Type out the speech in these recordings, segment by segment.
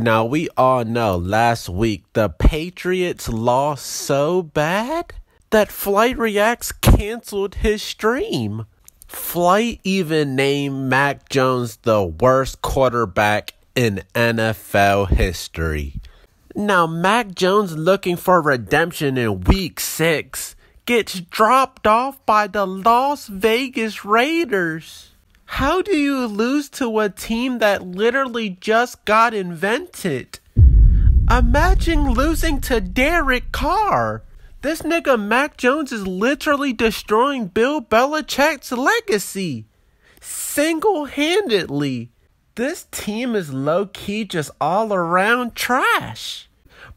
Now, we all know last week the Patriots lost so bad that Flight Reacts canceled his stream. Flight even named Mac Jones the worst quarterback in NFL history. Now, Mac Jones looking for redemption in week six gets dropped off by the Las Vegas Raiders. How do you lose to a team that literally just got invented? Imagine losing to Derek Carr. This nigga Mac Jones is literally destroying Bill Belichick's legacy. Single handedly. This team is low key just all around trash.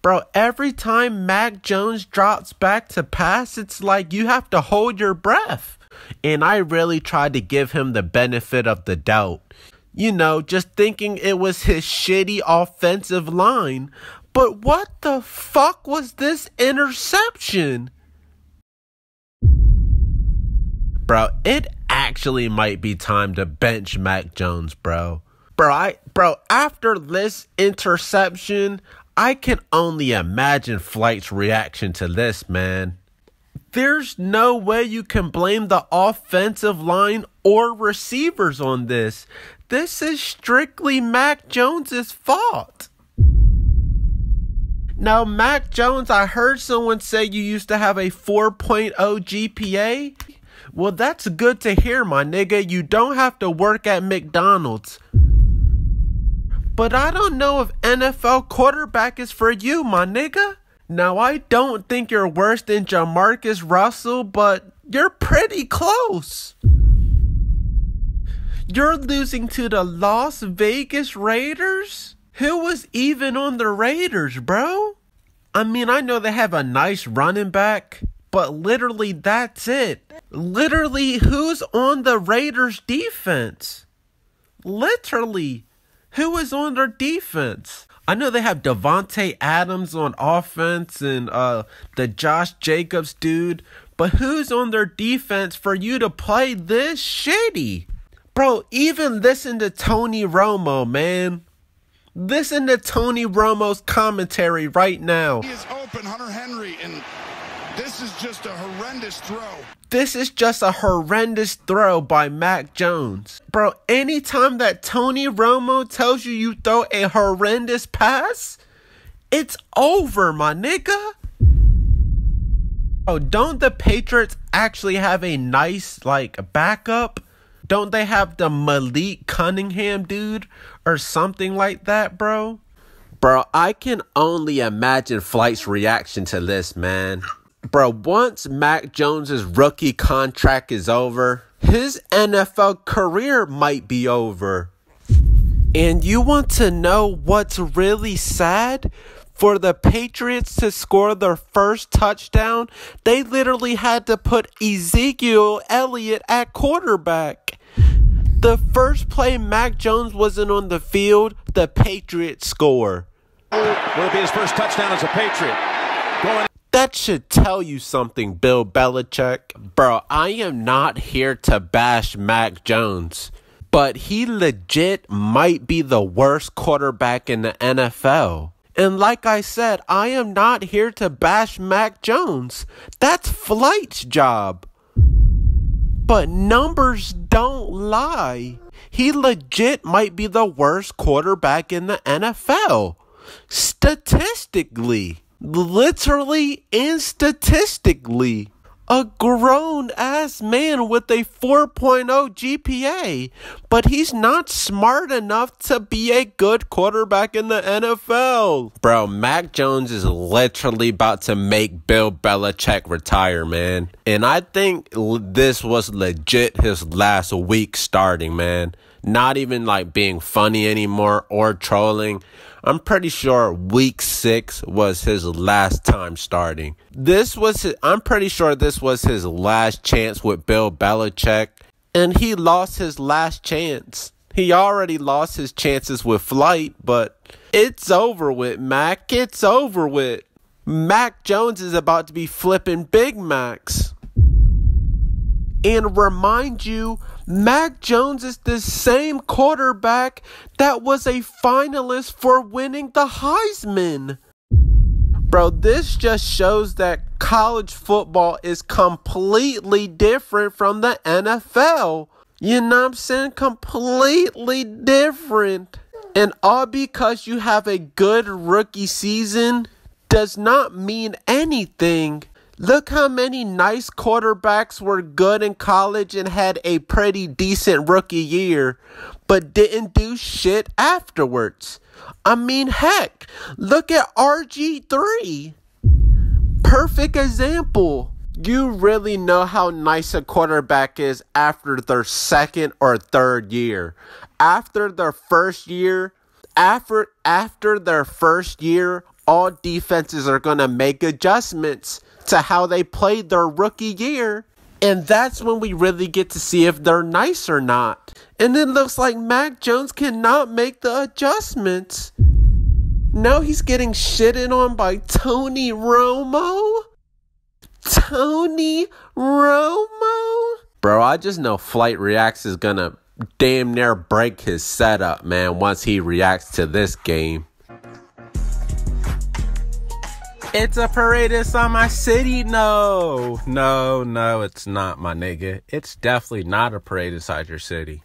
Bro, every time Mac Jones drops back to pass, it's like you have to hold your breath. And I really tried to give him the benefit of the doubt. You know, just thinking it was his shitty offensive line. But what the fuck was this interception? Bro, it actually might be time to bench Mac Jones, bro. Bro, I bro, after this interception, I can only imagine Flight's reaction to this, man. There's no way you can blame the offensive line or receivers on this. This is strictly Mac Jones's fault. Now, Mac Jones, I heard someone say you used to have a 4.0 GPA. Well, that's good to hear, my nigga. You don't have to work at McDonald's. But I don't know if NFL quarterback is for you, my nigga. Now, I don't think you're worse than Jamarcus Russell, but you're pretty close. You're losing to the Las Vegas Raiders? Who was even on the Raiders, bro? I mean, I know they have a nice running back, but literally that's it. Literally, who's on the Raiders defense? Literally, who is on their defense? I know they have Davante Adams on offense and uh the Josh Jacobs dude, but who's on their defense for you to play this shitty? Bro, even listen to Tony Romo, man. Listen to Tony Romo's commentary right now. He is open, Hunter Henry, and is just a horrendous throw. This is just a horrendous throw by Mac Jones. Bro, anytime that Tony Romo tells you you throw a horrendous pass, it's over, my nigga. Oh, don't the Patriots actually have a nice, like, backup? Don't they have the Malik Cunningham dude or something like that, bro? Bro, I can only imagine Flight's reaction to this, man. Bro, once Mac Jones's rookie contract is over, his NFL career might be over. And you want to know what's really sad? For the Patriots to score their first touchdown, they literally had to put Ezekiel Elliott at quarterback. The first play Mac Jones wasn't on the field, the Patriots score. Will it be his first touchdown as a Patriot? Going that should tell you something, Bill Belichick. Bro, I am not here to bash Mac Jones, but he legit might be the worst quarterback in the NFL. And like I said, I am not here to bash Mac Jones. That's Flight's job. But numbers don't lie. He legit might be the worst quarterback in the NFL. Statistically literally and statistically a grown ass man with a 4.0 GPA, but he's not smart enough to be a good quarterback in the NFL. Bro, Mac Jones is literally about to make Bill Belichick retire, man. And I think this was legit his last week starting, man. Not even like being funny anymore or trolling. I'm pretty sure week six was his last time starting. This was, his, I'm pretty sure this was his last chance with Bill Belichick, and he lost his last chance. He already lost his chances with Flight, but it's over with, Mac. It's over with. Mac Jones is about to be flipping Big Macs. And remind you, Mac Jones is the same quarterback that was a finalist for winning the Heisman. Bro, this just shows that college football is completely different from the NFL. You know what I'm saying? Completely different. And all because you have a good rookie season does not mean anything. Look how many nice quarterbacks were good in college and had a pretty decent rookie year, but didn't do shit afterwards. I mean, heck, look at RG3. Perfect example. You really know how nice a quarterback is after their second or third year. After their first year, after after their first year, all defenses are going to make adjustments to how they played their rookie year. And that's when we really get to see if they're nice or not. And it looks like Mac Jones cannot make the adjustments. Now he's getting shitted on by Tony Romo? Tony Romo? Bro, I just know Flight Reacts is gonna damn near break his setup, man, once he reacts to this game. It's a parade inside my city. No, no, no, it's not, my nigga. It's definitely not a parade inside your city.